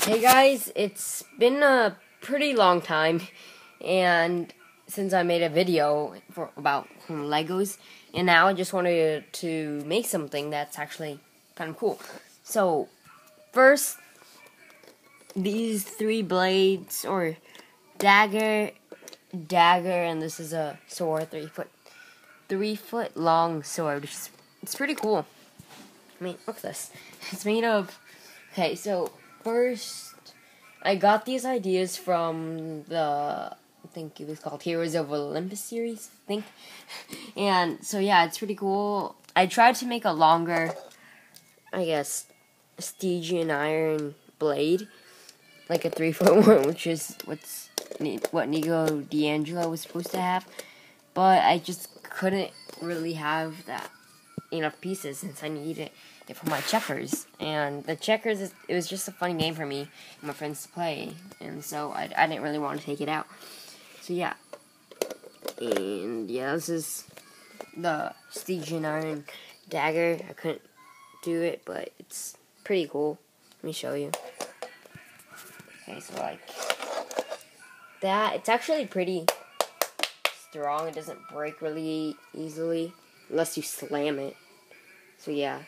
Hey guys, it's been a pretty long time, and since I made a video for about Legos, and now I just wanted to make something that's actually kind of cool. So, first, these three blades, or dagger, dagger, and this is a sword, three foot, three foot long sword. It's, it's pretty cool. I mean, look at this. It's made of. Okay, so first, I got these ideas from the. I think it was called Heroes of Olympus series, I think. And so, yeah, it's pretty cool. I tried to make a longer, I guess, Stygian iron blade, like a three foot one, which is what's what Nico di Angelo was supposed to have. But I just couldn't really have that enough pieces since I needed it for my checkers. And the checkers, is, it was just a fun game for me and my friends to play. And so I, I didn't really want to take it out. So yeah. And yeah, this is the Stygian Iron dagger. I couldn't do it, but it's pretty cool. Let me show you. Okay, so like that. It's actually pretty strong. It doesn't break really easily unless you slam it. So yeah.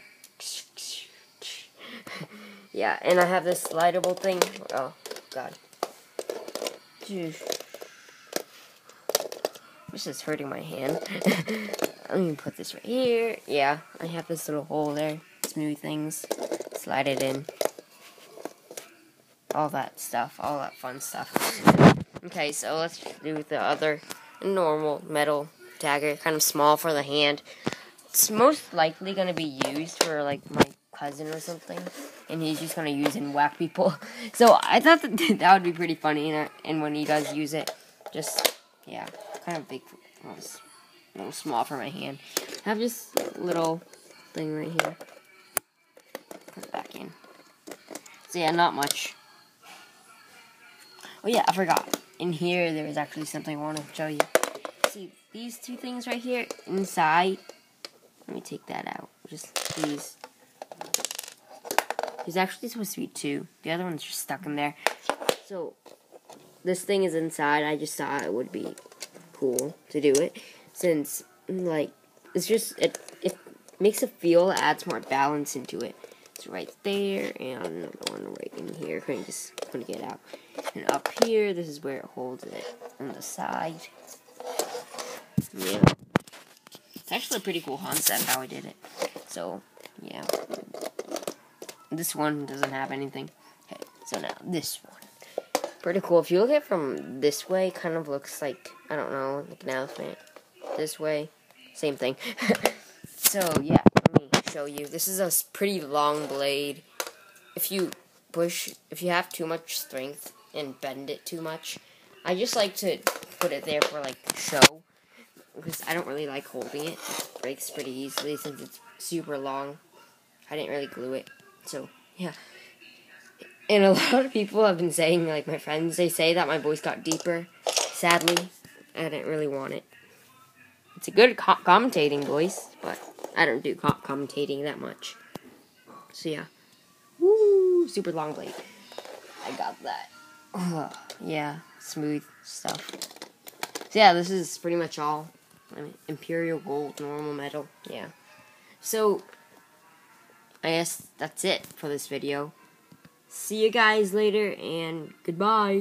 yeah, and I have this slidable thing. Oh, God. This is hurting my hand. Let me put this right here. Yeah, I have this little hole there. Smooth things. Slide it in. All that stuff. All that fun stuff. Okay, so let's do the other normal metal dagger. Kind of small for the hand it's most likely gonna be used for like my cousin or something, and he's just gonna use it and whack people. So I thought that that would be pretty funny, and, and when he does use it, just yeah, kind of big, well, a little small for my hand. I have this little thing right here. Put it back in. So yeah, not much. Oh yeah, I forgot. In here, there is actually something I want to show you. These two things right here inside let me take that out. Just these. There's actually supposed to be two. The other one's just stuck in there. So, this thing is inside. I just thought it would be cool to do it. Since, like, it's just, it, it makes it feel, adds more balance into it. It's right there, and another one right in here. Couldn't just gonna get out. And up here, this is where it holds it on the side. Yeah. It's actually a pretty cool concept how I did it. So, yeah. This one doesn't have anything. Okay, so now this one. Pretty cool. If you look at it from this way, kind of looks like, I don't know, like an elephant. This way, same thing. so, yeah, let me show you. This is a pretty long blade. If you push, if you have too much strength and bend it too much, I just like to put it there for, like, show because I don't really like holding it. It breaks pretty easily since it's super long. I didn't really glue it, so yeah. And a lot of people have been saying, like my friends, they say that my voice got deeper. Sadly, I didn't really want it. It's a good co commentating voice, but I don't do co commentating that much. So yeah. Woo! Super long blade. I got that. Yeah, smooth stuff. So yeah, this is pretty much all. I mean, Imperial Gold, normal metal, yeah. So, I guess that's it for this video. See you guys later, and goodbye.